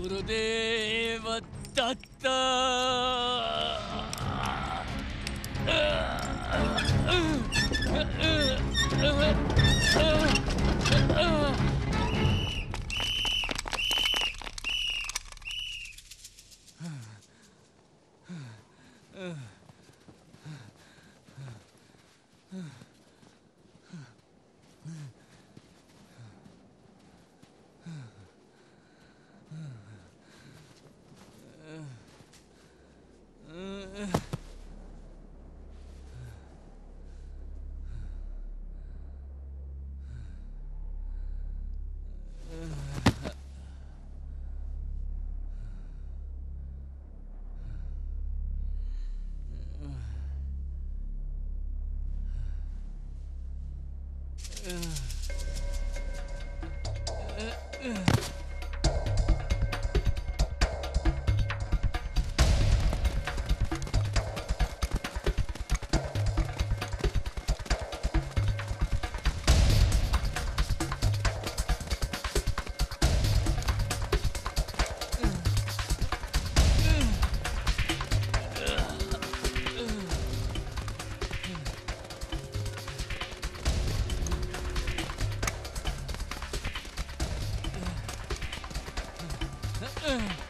ಗುರುದೇವ ದತ್ತ Huh. Ugh. Uh -uh.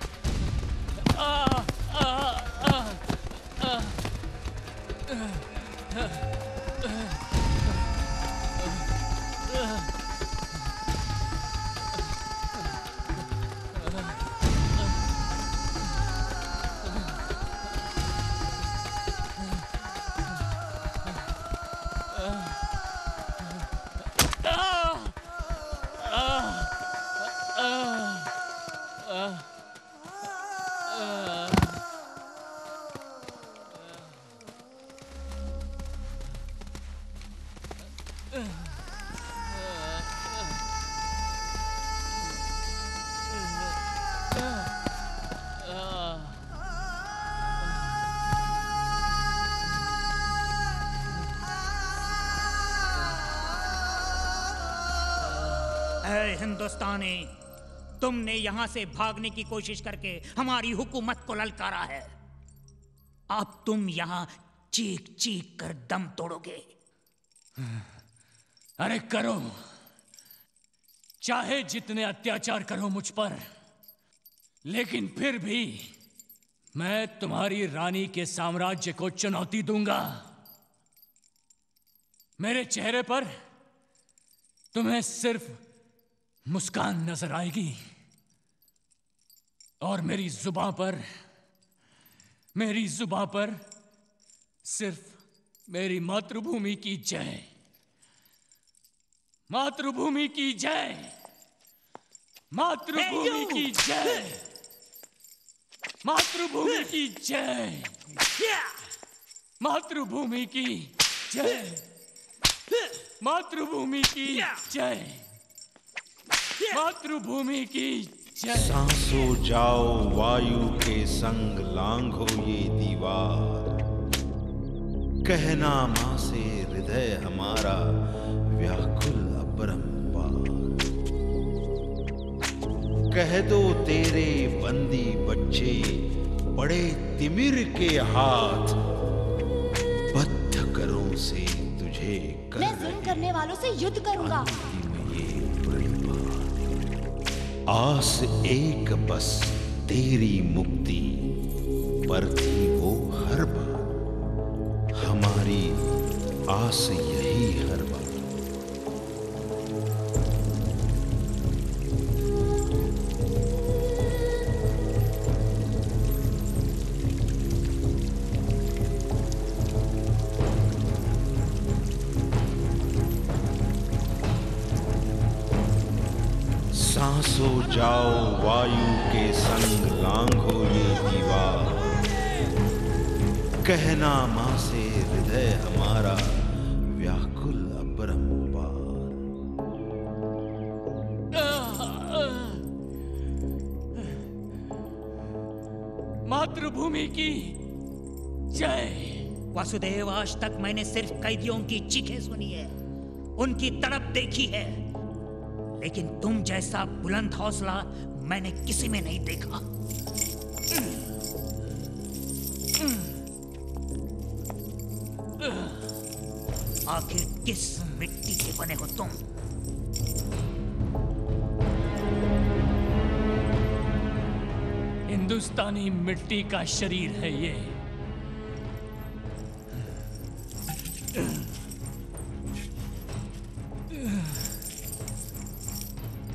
हिंदुस्तानी तुमने यहाँ से भागने की कोशिश करके हमारी हुकूमत को ललकारा है। अब तुम यहाँ चीख चीख कर दम तोड़ोगे। अरे करो। चाहे जितने अत्याचार करो मुझ पर, लेकिन फिर भी मैं तुम्हारी रानी के साम्राज्य को चुनौती दूँगा। मेरे चेहरे पर तुम्हें सिर्फ़ मुस्कान नज़र आएगी। और मेरी जुबा पर मेरी जुबा पर सिर्फ़ मेरी मातृभूमि की जय। मातृभूमि की जय। मातृभूमि की जय। मातृभूमि की जय। मातृभूमि की जय। मातृभूमि की जय। मातृभूमि की सांसो जाओ वायु के संग लांघो ये दीवार। कहना माँ से हृदय हमारा व्याकुल कह दो तेरे बंदी बच्चे बड़े तिमिर के हाथ। बद्ध करों से तुझे कर मैं जुल्म करने वालों से युद्ध करूँगा। आस एक बस तेरी मुक्ति पर थी वो हर बार। हमारी आस यही जाओ वायु के संग लांघो ये दीवार। कहना माँ से हृदय हमारा व्याकुल अपरंपार मातृभूमि की जय। वासुदेव आज तक मैंने सिर्फ़ कैदियों की चीखें सुनी है। उनकी तड़प देखी है। लेकिन तुम जैसा बुलंद हौसला मैंने किसी में नहीं देखा। आखिर किस मिट्टी के बने हो तुम? हिंदुस्तानी मिट्टी का शरीर है ये।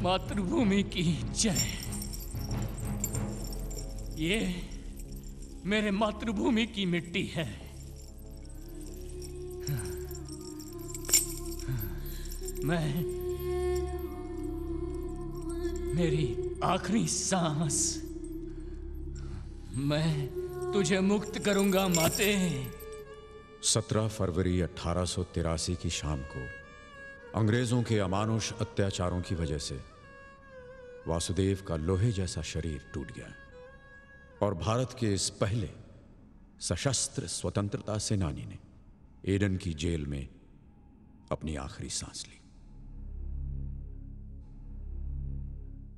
मातृभूमि की जय। ये मेरे मातृभूमि की मिट्टी है। मैं मेरी आखिरी सांस। मैं तुझे मुक्त करूँगा माते। 17 फरवरी अठारह की शाम को अंग्रेज़ों के अमानुष अत्याचारों की वजह से वासुदेव का लोहे जैसा शरीर टूट गया और भारत के इस पहले सशस्त्र स्वतंत्रता सेनानी ने एडन की जेल में अपनी आखिरी सांस ली।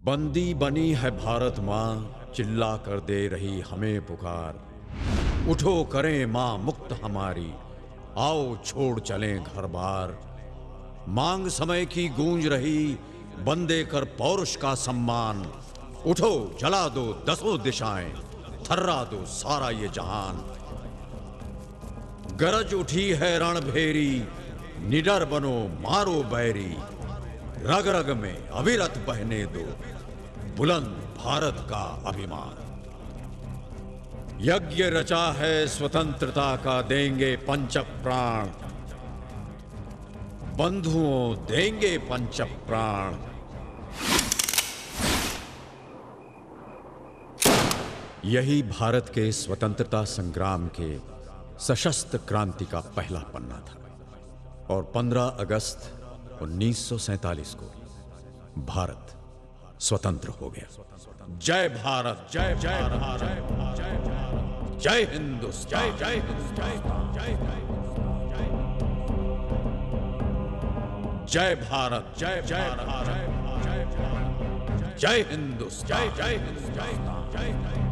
बंदी बनी है भारत माँ, चिल्ला कर दे रही हमें पुकार। उठो करें माँ मुक्त हमारी, आओ छोड़ चलें घर बार। मांग समय की गूंज रही बंदे कर पौरुष का सम्मान। उठो, जला दो, दसों दिशाएँ, थर्रा दो सारा ये जहान। गरज उठी है रणभेरी, निडर बनो, मारो बैरी। रग रग में अविरत बहने दो, बुलंद भारत का अभिमान। यज्ञ रचा है, स्वतंत्रता का देंगे पंच प्राण बंधुओं, देंगे पंच प्राण। यही भारत के स्वतंत्रता संग्राम के सशस्त्र क्रांति का पहला पन्ना था। और 15 अगस्त 1947 को भारत स्वतंत्र हो गया। जय भारत, जय जय भारत जय भारत, जय हिंदुस्तान जय जय हिंदुस्तान। जय भारत जय जय भारत जय हिंदुस्तान जय हिंदुस्तान जय जय हिंदुस्तान।